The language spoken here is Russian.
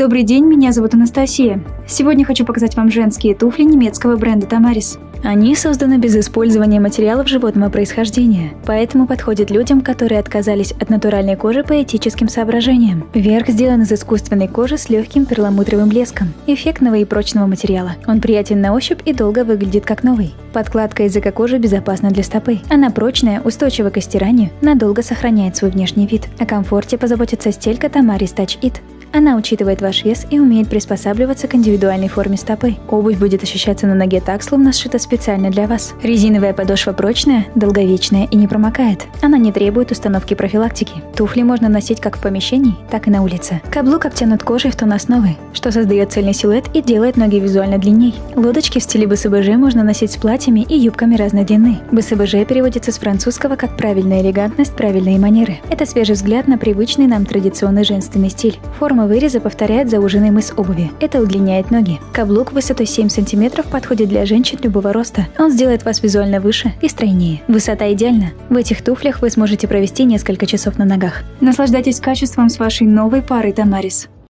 Добрый день, меня зовут Анастасия. Сегодня хочу показать вам женские туфли немецкого бренда Тамарис. Они созданы без использования материалов животного происхождения, поэтому подходят людям, которые отказались от натуральной кожи по этическим соображениям. Верх сделан из искусственной кожи с легким перламутровым блеском, эффектного и прочного материала. Он приятен на ощупь и долго выглядит как новый. Подкладка языка кожи безопасна для стопы. Она прочная, устойчива к стиранию, надолго сохраняет свой внешний вид. О комфорте позаботится стелька Tamaris Touch It. Она учитывает ваш вес и умеет приспосабливаться к индивидуальной форме стопы. Обувь будет ощущаться на ноге так, словно сшита специально для вас. Резиновая подошва прочная, долговечная и не промокает. Она не требует установки профилактики. Туфли можно носить как в помещении, так и на улице. Каблук обтянут кожей в тон основы, что создает цельный силуэт и делает ноги визуально длинней. Лодочки в стиле БСБЖ можно носить с платьями и юбками разной длины. БСБЖ переводится с французского как «правильная элегантность, правильные манеры». Это свежий взгляд на привычный нам традиционный женственный стиль. Форма выреза повторяет зауженный мыс обуви. Это удлиняет ноги. Каблук высотой 7 см подходит для женщин любого роста. Он сделает вас визуально выше и стройнее. Высота идеальна. В этих туфлях вы сможете провести несколько часов на ногах. Наслаждайтесь качеством с вашей новой парой Тамарис.